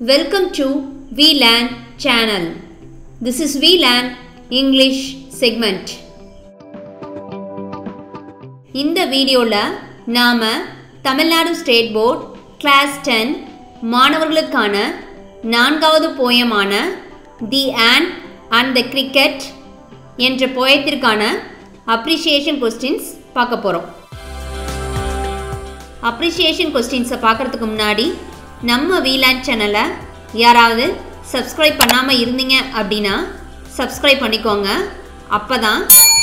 Welcome to VLAN channel. This is VLAN English segment. இந்த வீடியோவில் நாம் Tamil Nadu state board class ten மாணவர்களுக்கான நான்காவது போயமான the ant and the cricket என்ற போயத்திற்கான அப்ரிஷியேஷன் கொஸ்டின்ஸ் பார்க்க போகிறோம் அப்ரிஷியேஷன் கொஸ்டின்ஸை பார்க்குறதுக்கு முன்னாடி நம்ம வீலாண்ட் சேனலை யாராவது சப்ஸ்கிரைப் பண்ணாமல் இருந்தீங்க அப்படின்னா சப்ஸ்கிரைப் பண்ணிக்கோங்க. அப்போ தான்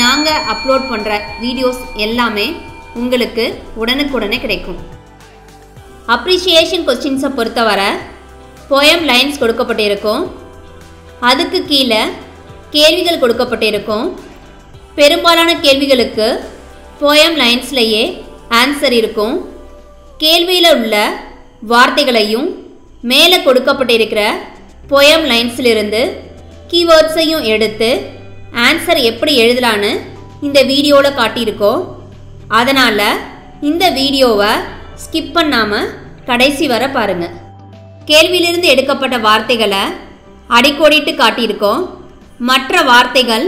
நாங்கள் அப்லோட் பண்ணுற வீடியோஸ் எல்லாமே உங்களுக்கு உடனுக்குடனே கிடைக்கும். அப்ரிஷியேஷன் கொஸ்டின்ஸை பொறுத்தவரை போயம் லைன்ஸ் கொடுக்கப்பட்டிருக்கும். அதுக்கு கீழே கேள்விகள் கொடுக்கப்பட்டிருக்கும். பெரும்பாலான கேள்விகளுக்கு போயம் லைன்ஸ்லேயே ஆன்சர் இருக்கும். கேள்வியில் உள்ள வார்த்தைகளையும் மேலே கொடுக்கப்பட்டிருக்கிற போயம் லைன்ஸிலிருந்து கீவேர்ட்ஸையும் எடுத்து ஆன்சர் எப்படி எழுதலான்னு இந்த வீடியோவில் காட்டியிருக்கோம். அதனால் இந்த வீடியோவை ஸ்கிப் பண்ணாமல் கடைசி வர பாருங்கள் கேள்வியிலிருந்து எடுக்கப்பட்ட வார்த்தைகளை அடிக்கோடிட்டு காட்டியிருக்கோம். மற்ற வார்த்தைகள்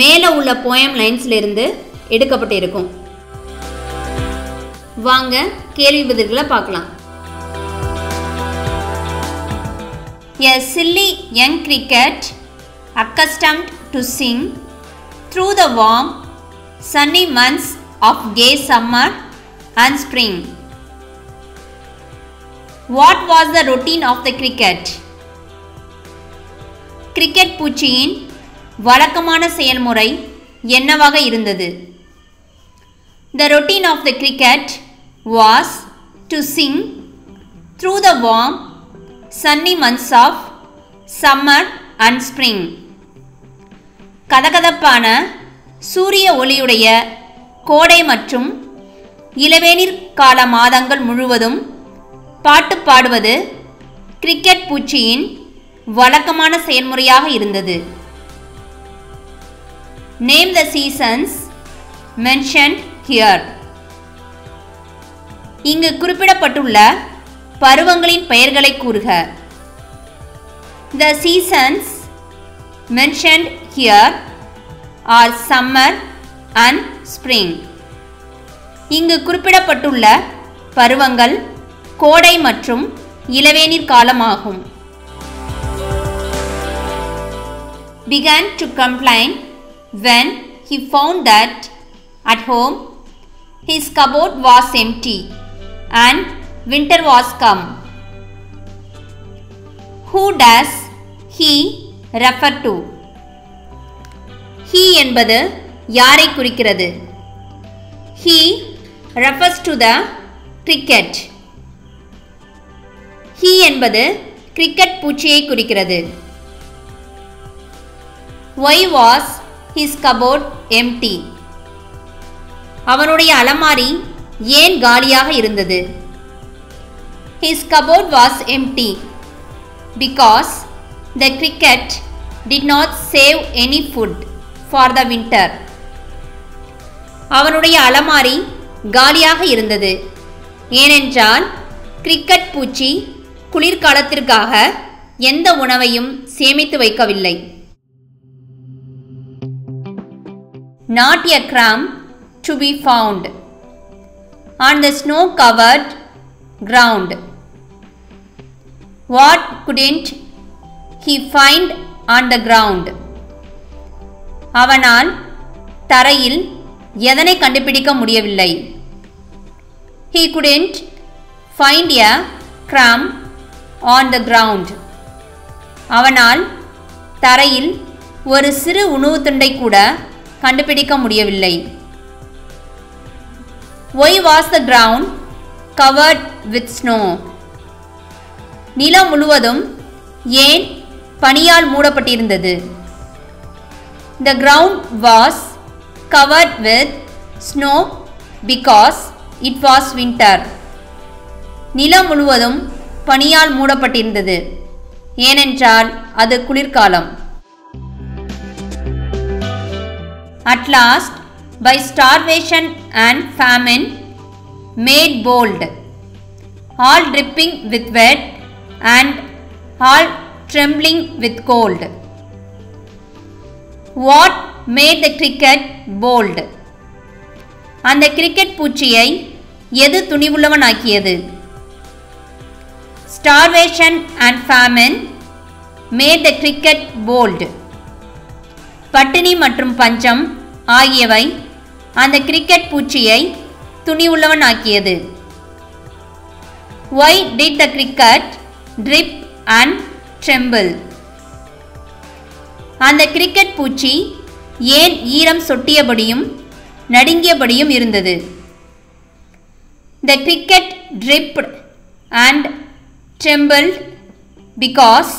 மேலே உள்ள போயம் லைன்ஸ்லேருந்து எடுக்கப்பட்டிருக்கும். வாங்க கேள்வி பதில்களை பார்க்கலாம். A silly young cricket accustomed to sing through the warm sunny months of gay summer and spring. What was the routine of the cricket? Cricket பூச்சியின் வழக்கமான செயல்முறை என்னவாக இருந்தது the routine of the cricket was to sing through the warm, sunny months of summer and spring. கதகதப்பான சூரிய ஒளியுடைய கோடை மற்றும் இளவேநீர் கால மாதங்கள் முழுவதும் பாட்டு பாடுவது கிரிக்கெட் பூச்சியின் வழக்கமான செயல்முறையாக இருந்தது name the seasons mentioned here இங்கு குறிப்பிடப்பட்டுள்ள பருவங்களின் பெயர்களை கூறுக. The seasons mentioned here are summer and spring இங்கு குறிப்பிடப்பட்டுள்ள பருவங்கள் கோடை மற்றும் இளவேநீர் காலமாகும். Began to complain when he found that at home his cupboard was empty and winter was come. Who does he refer to? He என்பது யாரை குறிக்கிறது He refers to the cricket. He என்பது கிரிக்கெட் பூச்சியை குறிக்கிறது Why was his cupboard empty? அவனுடைய அலமாரி ஏன் காலியாக இருந்தது his cupboard was empty because the cricket did not save any food for the winter. அவனுடைய அலமாரி காலியாக இருந்தது ஏனென்றால் கிரிக்கெட் பூச்சி குளிர்காலத்திற்காக எந்த உணவையும் சேமித்து வைக்கவில்லை not a grain to be found on the snow covered ground What couldn't he find on the ground? அவனால் தரையில் எதனை கண்டுபிடிக்க முடியவில்லை? He couldn't find a grain on the ground அவனால் தரையில் ஒரு சிறு உணவு துண்டை கூட கண்டுபிடிக்க முடியவில்லை. Why was the ground covered with snow நிலம் முழுவதும் ஏன் பனியால் மூடப்பட்டிருந்தது? The ground was covered with snow because it was winter நிலம் முழுவதும் பனியால் மூடப்பட்டிருந்தது. ஏனென்றால் அது குளிர்காலம். At last by starvation and famine made bold all dripping with wet and all trembling with cold. What made the cricket bold? அந்த cricket பூச்சியை எது துணிவுள்ளவனாக்கியது starvation and famine made the cricket bold பட்டினி மற்றும் பஞ்சம் ஆகியவை அந்த கிரிக்கெட் பூச்சியை துணிவுள்ளவனாக்கியது why did the cricket drip and tremble அந்த கிரிக்கெட் பூச்சி ஏன் ஈரம் சொட்டியபடியும் நடுங்கியபடியும் இருந்தது? The cricket dripped and tremble because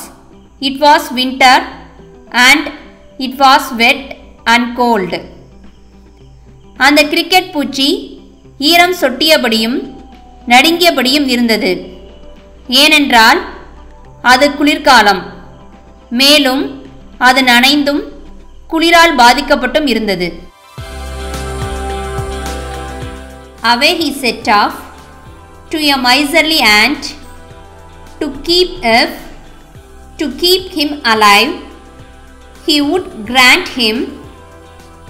it was winter and it was wet and cold அந்த கிரிக்கெட் பூச்சி ஈரம் சொட்டியபடியும் நடுங்கியபடியும் இருந்தது. ஏனென்றால் அது குளிர்காலம் மேலும் அது நனைந்தும் குளிரால் பாதிக்கப்பட்டும் இருந்தது away he set off to a miserly ant to keep if to keep him alive he would grant him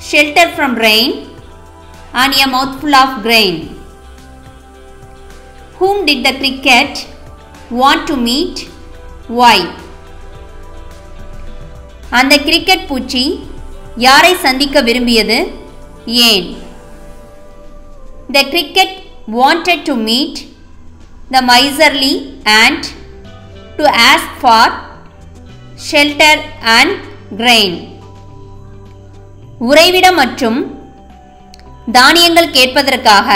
shelter from rain and a mouthful of grain. Whom did the cricket want to meet? Why? அந்த cricket பூச்சி யாரை சந்திக்க விரும்பியது? ஏன்? The cricket wanted to meet the miserly ant to ask for shelter and grain. உறைவிடம் மற்றும் தானியங்கள் கேட்பதற்காக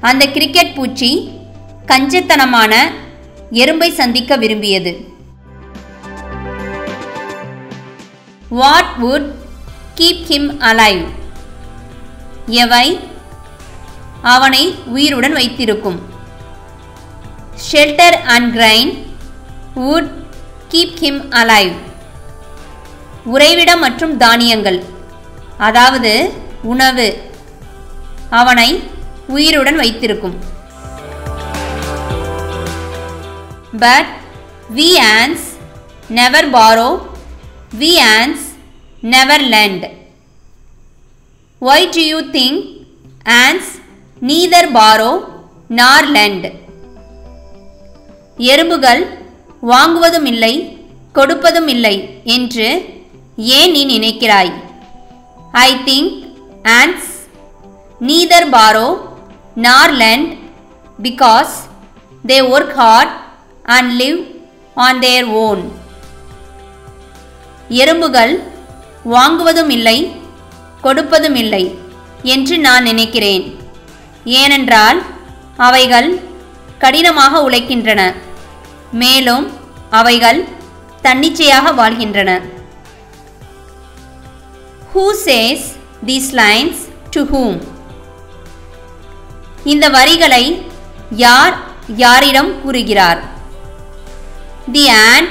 அந்த கிரிக்கெட் பூச்சி கஞ்சத்தனமான எறும்பை சந்திக்க விரும்பியது. What would keep him alive எவை? அவனை உயிருடன் வைத்திருக்கும். Shelter and grain would keep him alive உறைவிடம் மற்றும் தானியங்கள் அதாவது உணவு அவனை உயிருடன் வைத்திருக்கும். But we ants never borrow we ants never lend why do you think ants neither borrow nor lend எறும்புகள் வாங்குவதும் இல்லை கொடுப்பதும் இல்லை என்று ஏன் நீ நினைக்கிறாய்? I think ants neither borrow nor lend because they work hard and live on their own எறும்புகள் வாங்குவதும் இல்லை கொடுப்பதும் இல்லை என்று நான் நினைக்கிறேன். ஏனென்றால் அவைகள் கடினமாக உழைக்கின்றன. மேலும் அவைகள் தன்னிச்சையாக வாழ்கின்றன. Who says these lines to whom இந்த வரிகளை யார் யாரிடம் கூறுகிறார்? The ant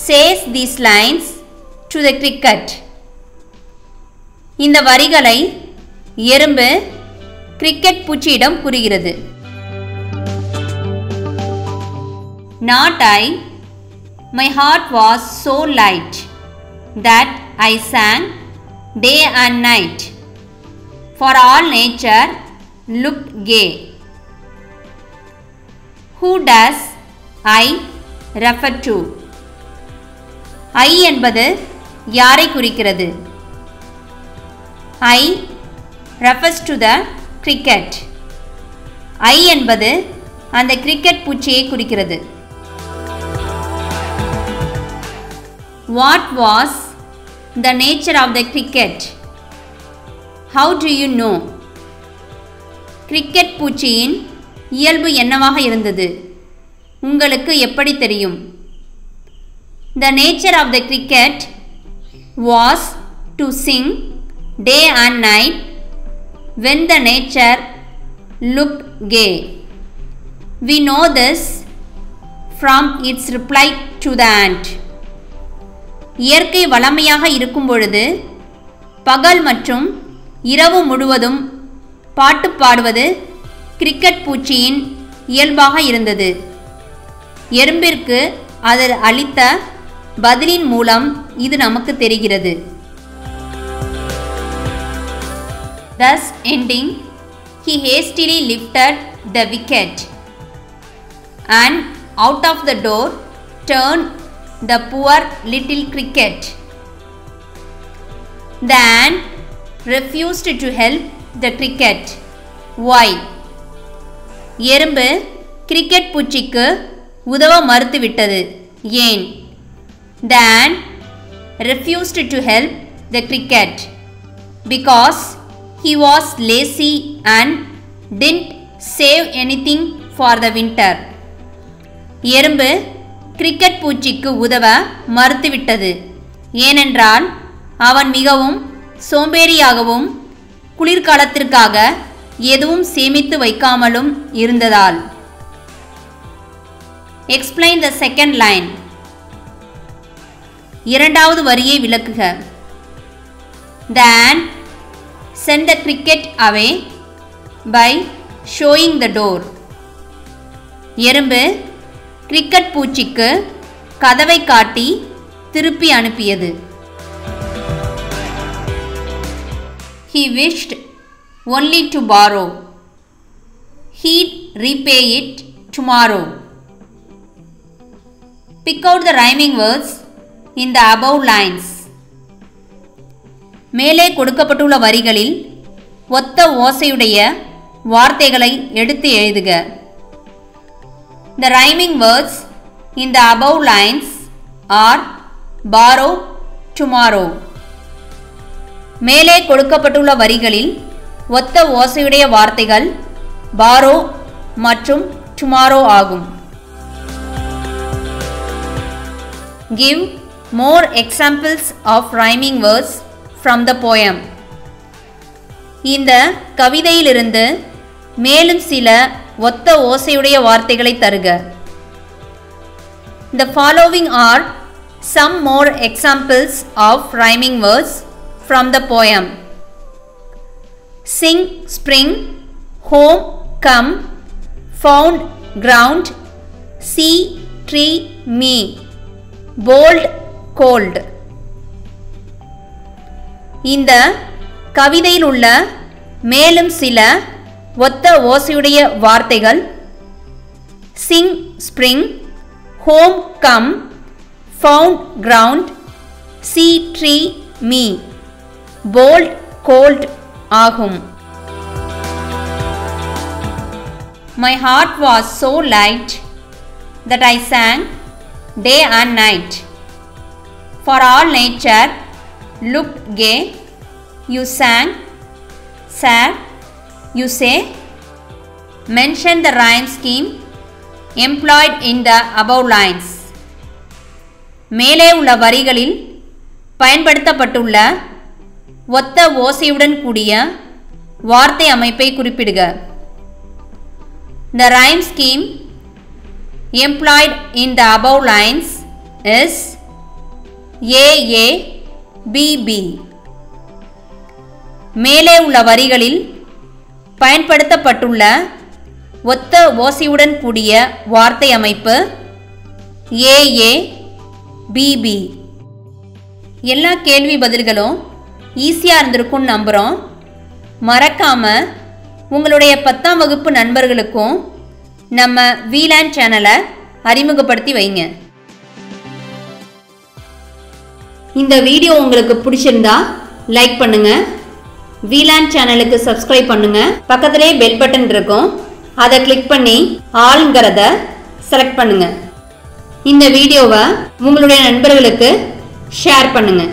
says these lines to the cricket இந்த வரிகளை எறும்பு கிரிக்கெட் பூச்சியிடம் கூறுகிறது not I my heart was so light that I sang day and night for all nature look gay who does I refer to I என்பது யாரை குறிக்கிறது I refers to the cricket I என்பது அந்த cricket பூச்சியை குறிக்கிறது what was the nature of the cricket how do you know cricket பூச்சியின் இயல்பு என்னவாக இருந்தது உங்களுக்கு எப்படி தெரியும்? The nature of the cricket was to sing day and night when the nature look gay we know this from its reply to the ant இயற்கை வளமையாக இருக்கும் பொழுது பகல் மற்றும் இரவு முழுவதும் பாட்டு பாடுவது கிரிக்கெட் பூச்சியின் இயல்பாக இருந்தது. எறும்பிற்கு அதில் அளித்த பதிலின் மூலம் இது நமக்கு தெரிகிறது thus ending he hastily lifted the wicket and out of the door turned the poor little cricket the ant refused to help the cricket why எறும்பு கிரிக்கெட் பூச்சிக்கு உதவ மறுத்துவிட்டது. ஏன்? Then ant refused to help the cricket because he was lazy and didn't save anything for the winter. எறும்பு cricket பூச்சிக்கு உதவ மறுத்துவிட்டது. ஏனென்றால் அவன் மிகவும் சோம்பேறியாகவும் குளிர்காலத்திற்காக எதுவும் சேமித்து வைக்காமலும் இருந்ததால். எக்ஸ்பிளைன் த செகண்ட் லைன் இரண்டாவது வரியை விளக்குக then sent the cricket away by showing the door எறும்பு கிரிக்கெட் பூச்சிக்கு கதவை காட்டி திருப்பி அனுப்பியது he wished only to borrow he'd repay it tomorrow Pick out the rhyming words in the above lines மேலே கொடுக்கப்பட்டுள்ள வரிகளில் ஒத்த ஓசையுடைய வார்த்தைகளை எடுத்து எழுதுக the rhyming words in the above lines are borrow tomorrow மேலே கொடுக்கப்பட்டுள்ள வரிகளில் ஒத்த ஓசையுடைய வார்த்தைகள் பாரோ மற்றும் டுமாரோ ஆகும் Give more examples of rhyming words from the poem. இந்த கவிதையிலிருந்து மேலும் சில ஒத்த ஓசையுடைய வார்த்தைகளை தருக The following are some more examples of rhyming words from the poem. Sing, spring, home, come, found, ground, see, tree, me, bold cold இந்த கவிதையில் உள்ள மேலும் சில ஒத்த ஓசையுடைய வார்த்தைகள் sing spring home come found ground see tree me bold cold ஆகும். My heart was so light that I sang day and night. For all nature looked gay, you sang, sad, you say. Mention the rhyme scheme employed in the above lines. மேலே உள்ள வரிகளில் பயன்படுத்தப்பட்டுள்ள ஒத்த ஓசையுடன் கூடிய வார்த்தை அமைப்பை குறிப்பிடுக The rhyme scheme employed in the above lines is A மேலே உள்ள வரிகளில் பயன்படுத்தப்பட்டுள்ள ஒத்த ஓசையுடன் கூடிய வார்த்தை அமைப்பு ஏஏ பிபி எல்லா கேள்வி பதில்களும் ஈஸியாக இருந்திருக்கும்னு நம்புகிறோம் மறக்காமல் உங்களுடைய பத்தாம் வகுப்பு நண்பர்களுக்கும் நம்ம வீலாண்ட் சேனலை அறிமுகப்படுத்தி வைங்க. இந்த வீடியோ உங்களுக்கு பிடிச்சிருந்தா லைக் பண்ணுங்க. வீலாண்ட் சேனலுக்கு சப்ஸ்கிரைப் பண்ணுங்க. பக்கத்திலே பெல் பட்டன் இருக்கும். அதை கிளிக் பண்ணி ஆளுங்கிறத செலக்ட் பண்ணுங்க. இந்த வீடியோவை உங்களுடைய நண்பர்களுக்கு ஷேர் பண்ணுங்கள்